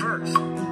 first.